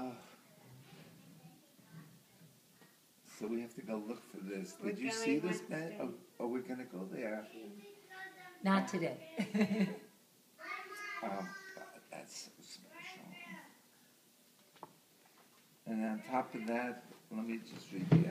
Oh. So we have to go look for this. Did We're you see this, bed? Oh, oh, we're gonna go there. Not today. Oh, God, that's so special. And on top of that, let me just read you